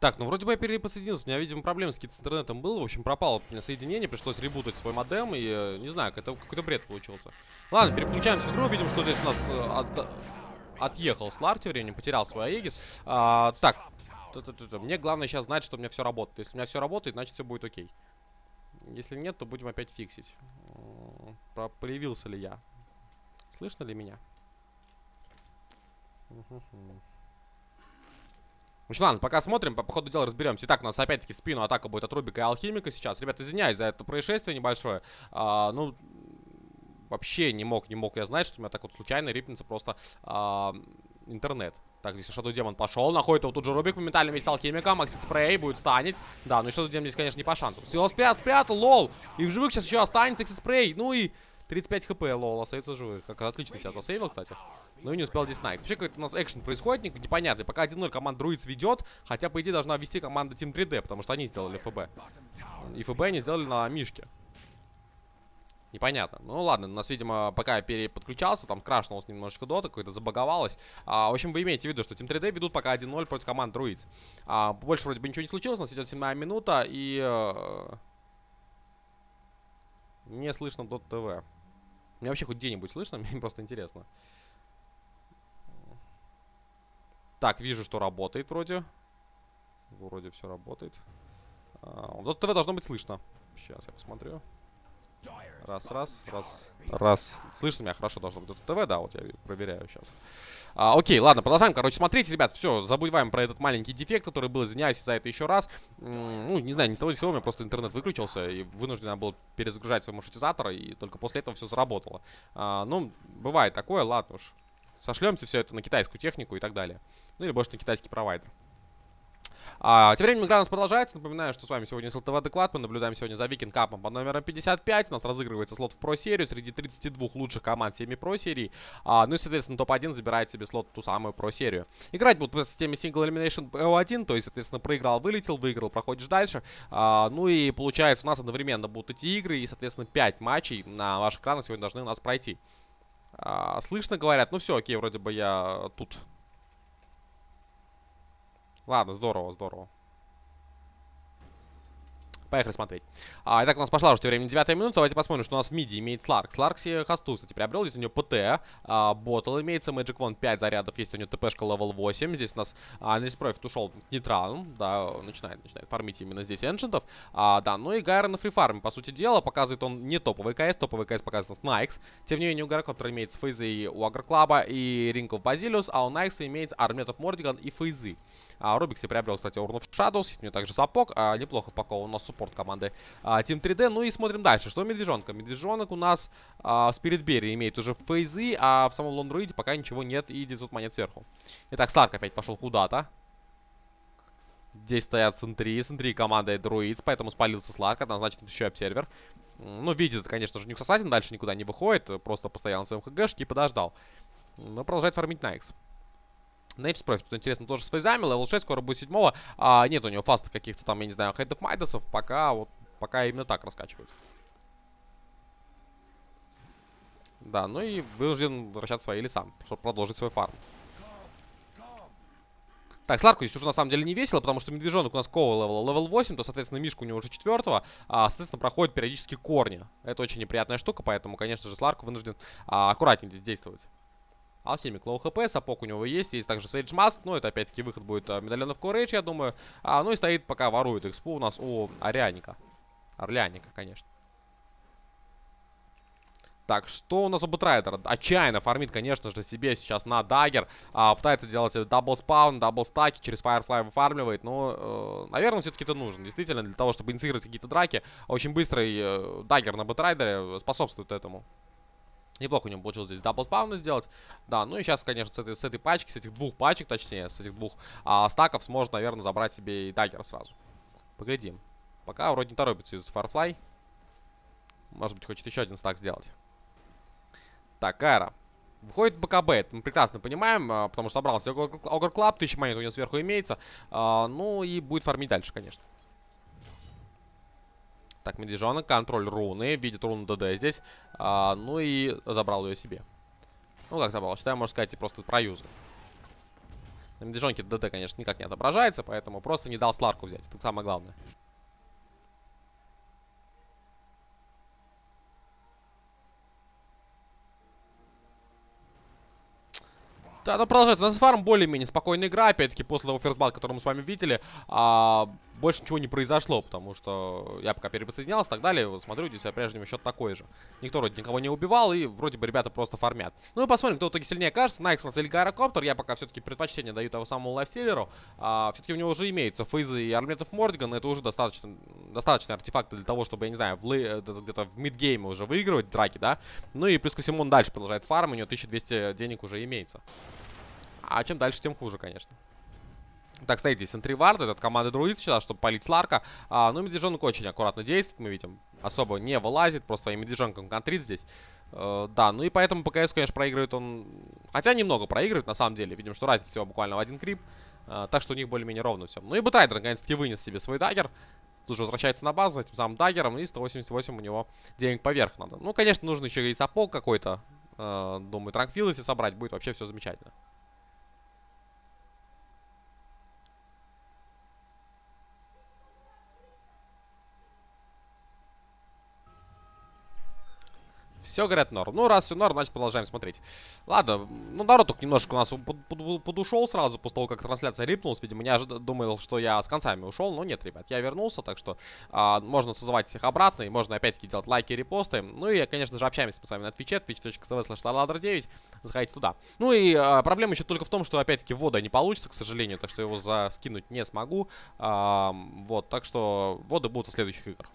Так, ну вроде бы я переподсоединился, у меня, видимо, проблемы с каким-то интернетом было. В общем, пропало у меня соединение, пришлось ребутать свой модем, и, э, не знаю, это какой-то бред получился. Ладно, переключаемся в игру, видим, что здесь у нас э, от, отъехал Слар тем временем, потерял свой Аегис. А, так, мне главное сейчас знать, что у меня все работает. Если у меня все работает, значит все будет окей. Если нет, то будем опять фиксить. Про появился ли я? Слышно ли меня? Ну что, ладно, пока смотрим, по, по ходу дела разберемся. Итак, у нас опять-таки в спину атака будет от Рубика и Алхимика сейчас. Ребята, извиняюсь за это происшествие небольшое. А, ну, вообще не мог, не мог я знать, что у меня так вот случайно рипнется просто а, интернет. Так, здесь Shadow Demon пошел, находит его тут же Рубик, моментально вместе с Алхимиком, Максит Спрей будет станить. Да, ну и Shadow Demon здесь, конечно, не по шансам. Все, спрятал, спрятал, lol. И в живых сейчас еще останется Exit Спрей. Ну и 35 HP, lol, остается живых. Как отлично себя засейвил, кстати. Ну и не успел здесь Найкс. Вообще какой-то у нас экшен происходит, непонятный. Пока 1-0 команда Друидс ведет, хотя, по идее, должна вести команда Team 3D, потому что они сделали ФБ. И ФБ они сделали на Мишке. Непонятно. Ну ладно, у нас, видимо, пока я переподключался, там крашнулось немножечко дота, какой-то забаговалось. А, в общем, вы имеете в виду, что Team 3D ведут пока 1-0 против команд Druids. А, больше вроде бы ничего не случилось, у нас идет 7 минута, и... Э, не слышно Dot TV. Меня вообще хоть где-нибудь слышно? Мне просто интересно. Так, вижу, что работает вроде. Вроде все работает. А, вот ТВ должно быть слышно. Сейчас я посмотрю. Раз, раз, раз, раз. Слышно меня хорошо должно быть. Это ТВ, да, вот я проверяю сейчас. А, окей, ладно, продолжаем. Короче, смотрите, ребят, все, забывааем про этот маленький дефект, который был. Извиняюсь за это еще раз. ну, не знаю, не с того ни у меня просто интернет выключился, и вынужден был перезагружать свой маршрутизатор, и только после этого все заработало. А, ну, бывает такое, ладно уж. Сошлемся все это на китайскую технику и так далее. Ну, или больше на китайский провайдер. А, тем временем игра у нас продолжается. Напоминаю, что с вами сегодня СЛТВ Адекват. Мы наблюдаем сегодня за Викинг Капом под номером 55. У нас разыгрывается слот в Про-серию среди 32 лучших команд 7 Про-серий. А, ну и, соответственно, топ-1 забирает себе слот ту самую Про-серию. Играть будут по системе Single Elimination L1, то есть, соответственно, проиграл, вылетел, выиграл, проходишь дальше. А, ну и получается, у нас одновременно будут эти игры, и, соответственно, 5 матчей на ваших экранах сегодня должны у нас пройти. А, слышно, говорят, ну все, окей, вроде бы я тут Ладно, здорово, здорово. Поехали смотреть. А, итак, у нас пошла уже тем временем 9 минута. Давайте посмотрим, что у нас в миде имеет Сларк. Сларк себе haste у, кстати, приобрел. Здесь у него PT. А, bottle имеется. Magic Wand 5 зарядов. Есть у него TP шка level 8. Здесь у нас а, Prophet ушел к нейтралу. Да, начинает, начинает фармить именно здесь ancient ов. А, да, ну и Гайра на фрифарме, по сути дела. Показывает он не топовый КС. Топовый КС показывает Найкс. Тем не менее, у Гаркоптера имеется фейзы у Агроклаба и Рингов Базилиус. А у Найкса имеется Арметов Мордиган и фейзы. А, Рубик себе приобрел, кстати, Урн of Shadows. У него также сапог. А, неплохо впакован у нас суппорт команды а, Team 3D. Ну и смотрим дальше. Что Медвежонка? Медвежонок у нас а, Spirit Berry имеет уже фейзы, а в самом Лондруиде пока ничего нет и 900 монет сверху. Итак, Сларк опять пошел куда-то. Здесь стоят sentry. Sentry команда Druidz, поэтому спалился Сларк. Это значит еще observer. Ну, видит, конечно же, Nyx Assassin дальше никуда не выходит. Просто постоял на своем HG шке и подождал. Но продолжает фармить Naix. Nature Prophet, тут интересно, тоже с phase ами, level 6, скоро будет 7 а, Нет у него fast а каких-то там, я не знаю, Hand of Midas ов, пока вот, пока именно так раскачивается. Да, ну и вынужден возвращаться в свои леса, чтобы продолжить свой фарм. Так, Сларку здесь уже на самом деле не весело, потому что медвежонок у нас кова level, level 8, то, соответственно, Мишка у него уже 4 а, соответственно, проходит периодически корни. Это очень неприятная штука, поэтому, конечно же, Сларку вынужден а, аккуратнее здесь действовать. Алхимик low HP, сапог у него есть, есть также Sage Mask, но это опять-таки выход будет а, Medallion of Courage, я думаю. А, ну и стоит пока ворует экспу у нас у Арианика. Орляника, конечно. Так, что у нас у Бэтрайдера? Отчаянно фармит, конечно же, себе сейчас на dagger. А, пытается делать double spawn, double stack и, через Firefly выфармливает. Но, э, наверное, все-таки это нужно. Действительно, для того, чтобы инициировать какие-то драки, очень быстрый э, dagger на Бэтрайдере способствует этому. Неплохо у него получилось здесь double spawn ы сделать. Да, ну и сейчас, конечно, с этой, с этой пачки, с этих двух пачек, точнее, с этих двух а, стаков сможет, наверное, забрать себе и dagger сразу. Поглядим. Пока вроде не торопится из Firefly. Может быть, хочет еще один стак сделать. Так, Кайра. Выходит в BKB, это мы прекрасно понимаем, а, потому что собрался Ogre Club, 1000 монет у него сверху имеется. А, ну и будет фармить дальше, конечно. Так, медвежонок, контроль руны. Видит руну ДД здесь. А, ну и забрал ее себе. Ну, как забрал? Считаю, можно сказать, просто проюзал. На медвежонке ДД, конечно, никак не отображается, поэтому просто не дал Сларку взять. Это самое главное. Да, ну продолжается. У нас фарм более-менее спокойная игра. Опять-таки, после того ферстбат, который мы с вами видели, а, больше ничего не произошло, потому что я пока переподсоединялся и так далее. Вот смотрю, здесь по-прежнему счет такой же. Никто вроде никого не убивал, и вроде бы ребята просто фармят. Ну и посмотрим, кто в итоге сильнее кажется. Найкс или Гайрокоптер. Я пока все-таки предпочтение даю того самому лайфселлеру. А, все-таки у него уже имеются фейзы и армлетов Мордиган. Это уже достаточно, достаточно артефакты для того, чтобы, я не знаю, э, где-то в мидгейме уже выигрывать драки, да. Ну и плюс ко всему он дальше продолжает фарм, у него 1200 денег уже имеется. А чем дальше, тем хуже, конечно. Так, стоит здесь Sentry Ward, этот команда Друид сейчас, чтобы палить Сларка. А, ну, медвежонок очень аккуратно действует, мы видим. Особо не вылазит, просто своим медвежонком контрит здесь. Uh, да, ну и поэтому ПКС, конечно, проигрывает он... Хотя немного проигрывает, на самом деле. Видим, что разница всего буквально в один крип. Uh, так что у них более-менее ровно все. Ну и Бэтрайдер, наконец-таки, вынес себе свой dagger. Тут же возвращается на базу этим самым dagger ом. И 188 у него денег поверх надо. Ну, конечно, нужно еще и сапог какой-то. Uh, думаю, транквил, если собрать, будет вообще все замечательно. Все, говорят, норм. Ну, раз все норм, значит продолжаем смотреть. Ладно, ну, народ только немножко у нас под, под, подушел сразу после того, как трансляция рипнулась. Видимо, ожидал, думал, что я с концами ушел. Но нет, ребят, я вернулся, так что а, можно созывать всех обратно. И можно опять-таки делать лайки репосты. Ну и, конечно же, общаемся мы с вами на твиче, twitch.tv slash 9 Заходите туда. Ну и а, проблема еще только в том, что, опять-таки, ввода не получится, к сожалению. Так что его заскинуть не смогу. А, вот, так что вводы будут в следующих играх.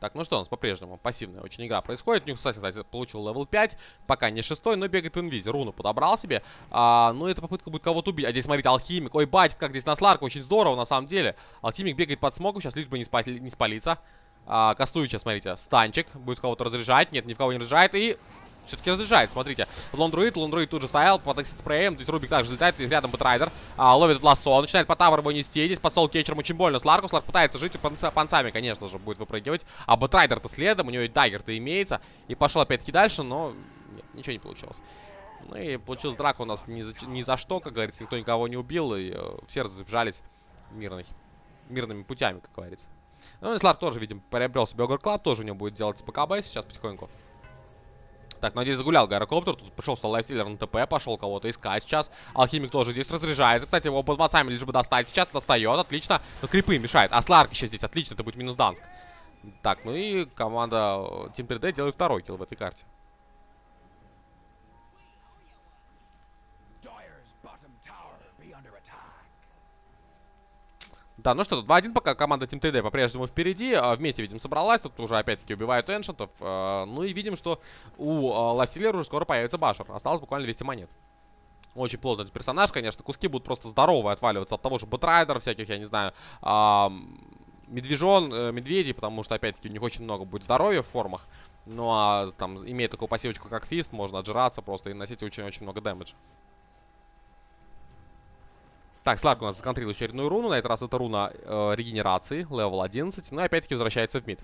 Так, ну что, у нас по-прежнему пассивная очень игра происходит. Нюх, кстати, получил левел 5. Пока не шестой, но бегает в инвизе. Руну подобрал себе. А, ну, эта попытка будет кого-то убить. А здесь, смотрите, алхимик. Ой, батит, как здесь на сларку. Очень здорово, на самом деле. Алхимик бегает под смогом. Сейчас лишь бы не, спали, не спалиться. А, кастует сейчас, смотрите, станчик. Будет кого-то разряжать. Нет, ни в кого не разряжает. И все-таки разряжает, смотрите. Lone Druid, Lone Druid тут же стоял, под Acid Spray ем. Здесь Рубик также взлетает, и рядом Бэтрайдер. А, ловит в лассо, начинает под тавер его нести. Здесь под Soul Catcher ом очень больно. Сларку, Сларк пытается жить, и Pounce а, Pounce ами, конечно же, будет выпрыгивать. А Бэтрайдер-то следом, у него и dagger -то имеется. И пошел опять-таки дальше, но нет, ничего не получилось. Ну и получилась драка у нас ни за, ни за что, как говорится, никто никого не убил, и э, все разбежались мирной, мирными путями, как говорится. Ну и Сларк тоже, видим, приобрел себе Ogre Club, тоже у него будет делать BKB сейчас потихоньку. Так, надеюсь, загулял Гайрокоптер. Тут пришел Лайфстиллер на ТП, пошел кого-то искать сейчас. Алхимик тоже здесь разряжается. Кстати, его под мацами лишь бы достать. Сейчас достает, отлично. Но крипы мешает. А Сларк еще здесь, отлично, это будет минус Данск. Так, ну и команда Team 3D делает второй kill в этой карте. Да, ну что, тут 2-1 пока команда Team 3D по-прежнему впереди. А, вместе, видим, собралась. Тут уже опять-таки убивают эншентов. А, ну и видим, что у Лайфстиллера уже скоро появится basher. Осталось буквально 200 монет. Очень плотный персонаж, конечно. Куски будут просто здоровые отваливаться от того же Бэтрайдера всяких, я не знаю, а, медвежон, э, медведей, потому что, опять-таки, у них очень много будет здоровья в формах. Ну а там, имея такую пассивочку, как Feast, можно отжираться просто и носить очень-очень много damage а. Так, Сларк у нас сконтрил очередную руну. На этот раз это руна э, регенерации, level 11. Ну и опять-таки возвращается в мид.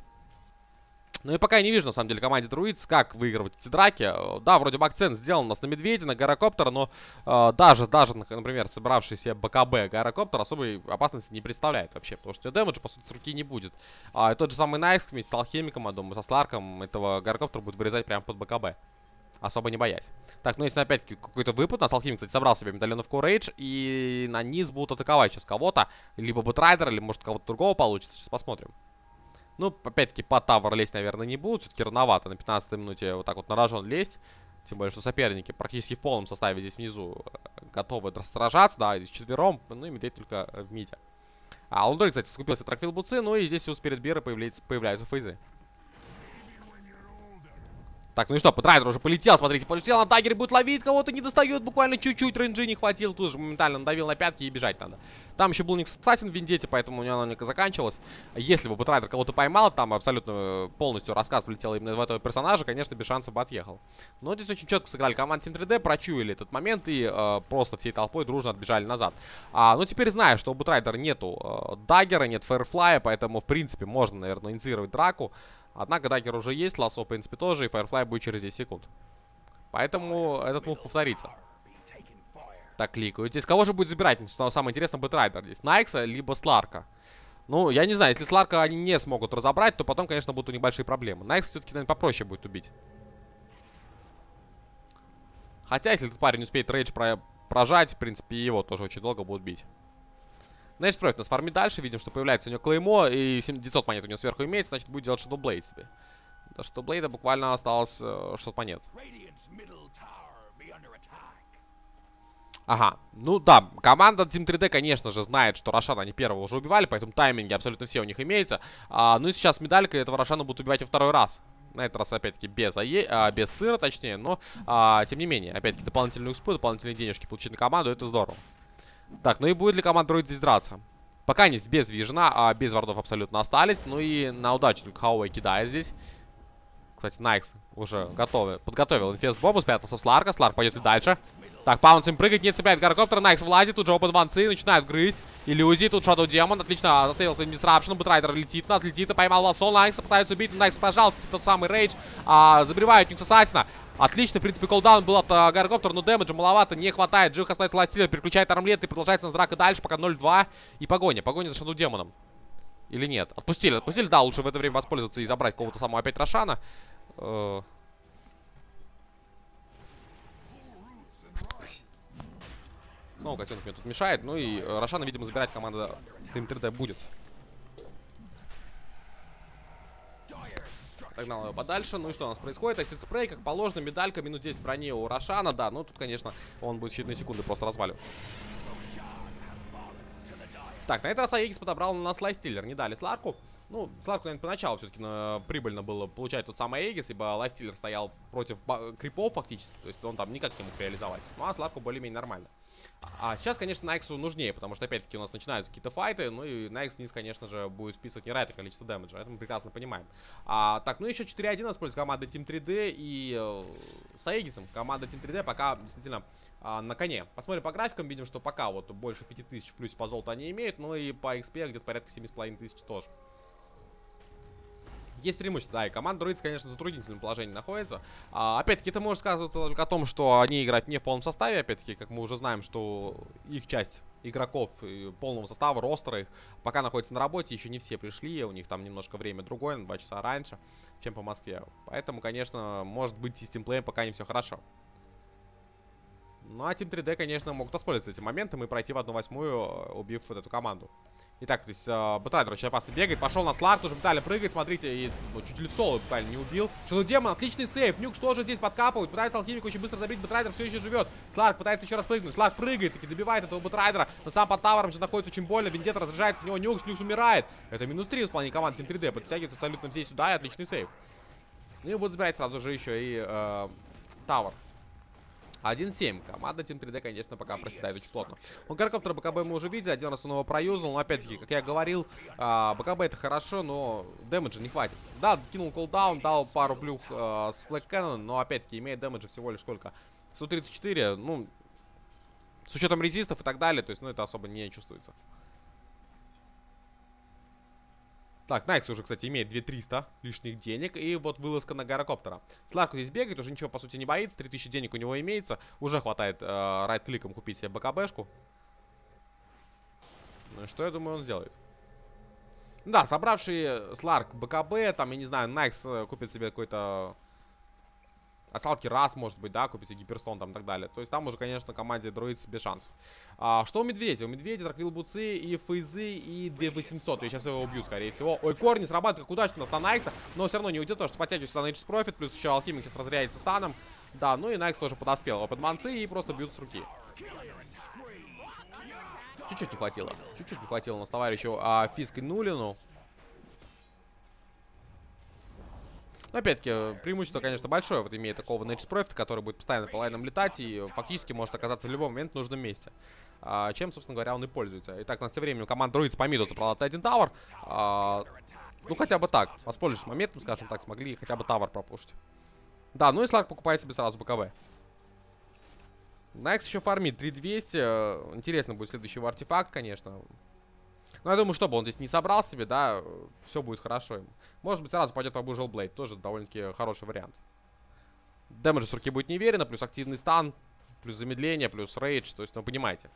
Ну и пока я не вижу, на самом деле, команде Druidz, как выигрывать эти драки. Да, вроде бы акцент сделан у нас на Медведе, на Гайрокоптера, но э, даже, даже, например, собравший себе BKB Гайрокоптер особой опасности не представляет вообще, потому что damage а, по сути, с руки не будет. А, и тот же самый Найкс вместе с Алхимиком, я думаю, со Сларком этого Гайрокоптера будет вырезать прямо под BKB особо не боясь. Так, ну если опять-таки какой-то выпад, нас Алхимик, кстати, собрал себе Medallion of Courage, и на низ будут атаковать сейчас кого-то, либо Бэтрайдер, или может кого-то другого получится, сейчас посмотрим. Ну, опять-таки, по тавр лезть, наверное, не будут, все-таки рановато на 15 минуте вот так вот на рожон лезть. Тем более, что соперники практически в полном составе здесь внизу э, готовы сражаться, да, здесь четвером, ну и медведь только в миде. А Lone Druid, кстати, скупился Tranquil Boots ы, ну и здесь у Spirit Bear а появляются, появляются phase ы. Так, ну и что, Бэтрайдер уже полетел, смотрите, полетел на dagger е, будет ловить кого-то, не достает, буквально чуть-чуть, range и не хватило, тут же моментально надавил на пятки и бежать надо. Там еще был Никс Ассасин в Vendett е, поэтому у него она заканчивалась. Если бы Бэтрайдер кого-то поймал, там абсолютно э, полностью раскаст влетел именно в этого персонажа, конечно, без шансов бы отъехал. Но здесь очень четко сыграли команда Team 3D, прочуяли этот момент и э, просто всей толпой дружно отбежали назад. А, ну теперь знаю, что у Бэтрайдера нету э, dagger а, нет Firefly я, поэтому, в принципе, можно, наверное, инициировать драку. Однако dagger уже есть, лассо, в принципе, тоже, и Firefly будет через 10 секунд. Поэтому этот move повторится. Так, кликаю. Здесь кого же будет забирать? Что самое интересное, Бэтрайдер здесь. Найкса, либо Сларка. Ну, я не знаю, если Сларка они не смогут разобрать, то потом, конечно, будут небольшие проблемы. Найкс все-таки, наверное, попроще будет убить. Хотя, если этот парень успеет рейдж про прожать, в принципе, его тоже очень долго будут бить. Значит, проект нас фармит дальше. Видим, что появляется у него клеймо. И 900 монет у него сверху имеется. Значит, будет делать Shadow Blade себе. До Shadow Blade буквально осталось э, 600 монет. Ага, ну да, команда Team 3D, конечно же, знает, что Рошана они первого уже убивали, поэтому тайминги абсолютно все у них имеются. А, ну и сейчас медалька этого Рошана будут убивать и второй раз. На этот раз, опять-таки, без, АЕ, а, без сыра, точнее, но, а, тем не менее, опять-таки, дополнительную экспу, дополнительные денежки получить на команду, это здорово. Так, ну и будет ли команда Дроид здесь драться? Пока они без вижена, а без вардов абсолютно остались. Ну и на удачу только Хауэй кидает здесь. Кстати, Найкс уже готовы. Подготовил инфест бомбу, спрятался в Сларка. Сларк пойдет и дальше. Так, Паунс им прыгать, не цепляет гаркоптер. Найкс влазит, тут же опыт ванцы, начинают грызть. Иллюзии, тут Shadow Демон, отлично засеялся Disruption. Бэтрайдер летит, нас летит поймал лосо. Найкса пытаются убить, Найкс пожал, тот самый рейдж. А, забревают Никс Ассасина. Отлично, в принципе, колдаун был от uh, Гаргоптера, но дэмэджа маловато, не хватает. Джих остается ластилер, переключает армлет и продолжается нас драка дальше, пока 0-2. И погоня, погоня за Шаду Демоном. Или нет? Отпустили, отпустили, да, лучше в это время воспользоваться и забрать кого-то самого опять Рошана. Uh... Снова котенок мне тут мешает. Ну и Рошана, видимо, забирать команда Team 3D будет. Догнал его подальше. Ну и что у нас происходит? Аксид спрей, как положено, медалька, минус 10 брони у Рошана, да. Ну тут, конечно, он будет считанные секунды просто разваливаться. Так, на этот раз Аегис подобрал на слайстиллер. Не дали Сларку. Ну, Сларку, наверное, поначалу все-таки э, прибыльно было получать тот самый Аегис, ибо Лайстиллер стоял против крипов фактически. То есть он там никак не мог реализовать. Ну, а Сларку более-менее нормально. А сейчас, конечно, Найксу нужнее, потому что, опять-таки, у нас начинаются какие-то файты, ну и Найкс вниз, конечно же, будет вписывать невероятное количество дэмэджа, это мы прекрасно понимаем. А, так, ну еще 4-1 у нас пользуется команда Team 3D и э, с Аегисом команда Team 3D пока действительно а, на коне. Посмотрим по графикам, видим, что пока вот больше 5000 плюс по золоту они имеют, ну и по XP где-то порядка 7500 тоже есть преимущество. Да, и команда Друидс, конечно, в затруднительном положении находится. А, опять-таки, это может сказываться только о том, что они играют не в полном составе. Опять-таки, как мы уже знаем, что их часть игроков полного состава, ростера их, пока находится на работе, еще не все пришли, у них там немножко время другое, на 2 часа раньше, чем по Москве. Поэтому, конечно, может быть и с тимплеем пока не все хорошо. Ну, а Team 3D, конечно, могут воспользоваться этим моментом и пройти в 1-8, убив вот эту команду. Итак, то есть, э, Бэтрайдер очень опасно бегает. Пошел на Сларк, тоже Бетали прыгает, смотрите, и ну, чуть ли в соло Бетали не убил. Шилу Демон, отличный сейф. Нюкс тоже здесь подкапывает. Пытается Алхимик очень быстро забить, Бэтрайдер все еще живет. Сларк пытается еще раз прыгнуть. Сларк прыгает, таки добивает этого Бэтрайдера. Но сам под тавером сейчас находится очень больно. Вендета разряжается в него, Нюкс, Нюкс умирает. Это минус 3 в исполнении команды Team 3D. Подтягивает абсолютно все сюда, и отличный сейф. Ну и будут забирать сразу же еще и э, Тавер. 1-7. Команда Team 3D, конечно, пока проседает очень плотно. Ну, Гаркоптер БКБ мы уже видели, один раз он его проюзал, но опять-таки, как я говорил, а, БКБ это хорошо, но дэмэджа не хватит. Да, кинул колдаун, дал пару плюх а, с флэк но опять-таки имеет дэмэджа всего лишь сколько? 134, ну, с учетом резистов и так далее, то есть, ну, это особо не чувствуется. Так, Найкс уже, кстати, имеет 2300 лишних денег. И вот вылазка на Гарокоптера. Сларку здесь бегает, уже ничего, по сути, не боится. 3000 денег у него имеется. Уже хватает э, райт-кликом купить себе БКБшку. Ну и что, я думаю, он сделает? Да, собравший Сларк БКБ, там, я не знаю, Найкс э, купит себе какой-то Асалки раз, может быть, да, купите гиперстон там и так далее. То есть там уже, конечно, команде Друидс без шансов. А, что у Медведя? У Медведя Драквил Буцы и Фейзы и 2800. Я сейчас его убью, скорее всего. Ой, Корни срабатывает как удачно на стан Айкса, но все равно не уйдет, потому что подтягивается на Profit, плюс еще Алхимик сейчас разряется станом. Да, ну и Найкс тоже подоспел. Опыт манцы и просто бьют с руки. Чуть-чуть не хватило. Чуть-чуть не хватило нас товарищу а, Фиск и Нулину. Но опять-таки, преимущество, конечно, большое. Вот имеет такого Nature Profit, который будет постоянно по лайнам летать и фактически может оказаться в любой момент в нужном месте. А, чем, собственно говоря, он и пользуется. Итак, на все время команда Druids по миду забрала один тавер. А, ну, хотя бы так. Воспользуясь моментом, скажем так, смогли хотя бы тавер пропушить. Да, ну и Сларк покупает себе сразу БКВ. Найкс еще фармит 3200. Интересно будет следующий артефакт, конечно. Ну, я думаю, чтобы он здесь не собрал себе, да, все будет хорошо. Может быть, сразу пойдет в Абужел Блейд. Тоже довольно-таки хороший вариант. Дэмэдж с руки будет неверенно, плюс активный стан, плюс замедление, плюс рейдж, то есть, ну, понимаете.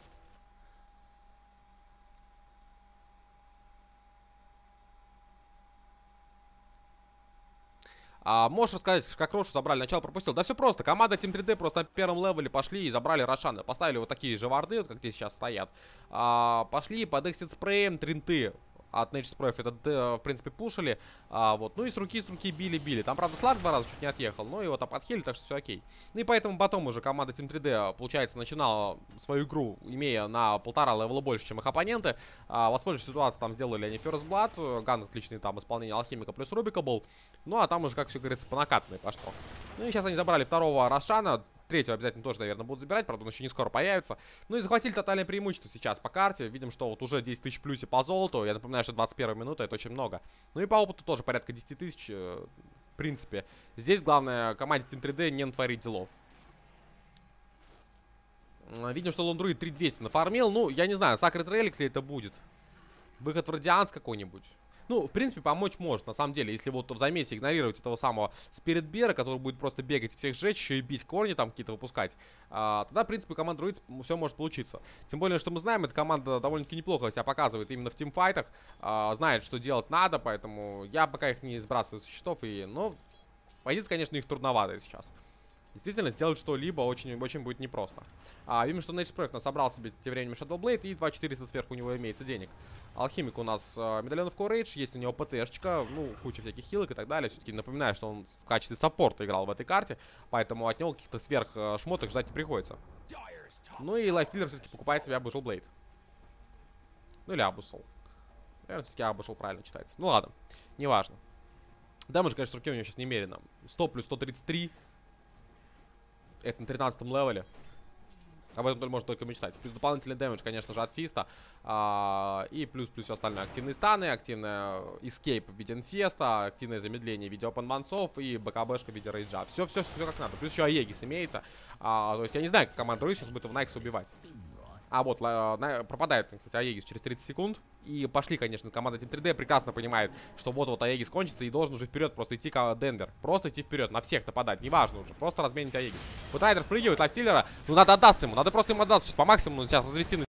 А, можешь рассказать, как Рошу забрали? Начало пропустил. Да все просто. Команда Team 3D просто на первом левеле пошли и забрали Рошана. Поставили вот такие же варды, вот как здесь сейчас стоят. А, пошли под Acid Spray ем тренты от Nature's Prophet а, в принципе, пушили. А, вот. Ну и с руки, с руки били-били. Там, правда, Сларк два раза чуть не отъехал, но его там подхили, так что все окей. Ну и поэтому потом уже команда Team 3D, получается, начинала свою игру, имея на полтора левела больше, чем их оппоненты. А, воспользовавшись ситуацией, там сделали они First Blood, ганг отличный там исполнение Алхимика плюс Рубика был. Ну а там уже, как все говорится, по накатанной пошло. Ну и сейчас они забрали второго Рошана, Третьего обязательно тоже, наверное, будут забирать. Правда, он еще не скоро появится. Ну и захватили тотальное преимущество сейчас по карте. Видим, что вот уже 10 тысяч плюсе по золоту. Я напоминаю, что 21 минута это очень много. Ну и по опыту тоже порядка 10 тысяч. Э, в принципе. Здесь главное команде Team 3D не натворить делов. Видим, что Лондруид 3200 нафармил. Ну, я не знаю, Сакрет Релик ли это будет. Выход в Радианс какой-нибудь. Ну, в принципе, помочь может, на самом деле. Если вот в замесе игнорировать этого самого Спиритбера, который будет просто бегать, всех сжечь, еще и бить корни там какие-то выпускать, а, тогда, в принципе, команда Druids все может получиться. Тем более, что мы знаем, эта команда довольно-таки неплохо себя показывает именно в тимфайтах. А, знает, что делать надо, поэтому я пока их не сбрасываю со счетов. И, ну, позиция, конечно, их трудноватая сейчас. Действительно, сделать что-либо очень, очень будет непросто. А, видим, что Nature's Prophet собрал себе тем временем Shadow Blade и 2400 сверху у него имеется денег. Алхимик у нас э, Medallion of Courage есть у него ПТшечка, ну, куча всяких хилок и так далее. Все-таки напоминаю, что он в качестве саппорта играл в этой карте, поэтому от него каких-то сверх э, шмоток ждать не приходится. Ну и Lifestealer все-таки покупает себе Abyssal Blade. Ну или Abyssal. Наверное, все-таки Abyssal правильно читается. Ну ладно, неважно. Damage, конечно, руки у него сейчас немерено. 100 плюс 133. Это на 13 левеле. Об этом можно только мечтать. Плюс дополнительный damage, конечно же, от Feast а. А, и плюс-плюс все остальное. Активные станы, активная escape в виде Infest а, активное замедление в виде Open Wounds ов и БКБшка в виде рейджа. Все, все, все как надо. Плюс еще Aegis имеется. А, то есть я не знаю, как команда Рой сейчас будет Найкса убивать. А вот, пропадает, кстати, Aegis через 30 секунд. И пошли, конечно, команда Team 3D прекрасно понимает, что вот-вот Аегис кончится и должен уже вперед просто идти к Денвер. Просто идти вперед, на всех нападать, неважно уже, просто разменить Аегис. Вот Райдер спрыгивает, Лайфстиллера, ну надо отдаться ему, надо просто ему отдаться сейчас по максимуму, сейчас развести на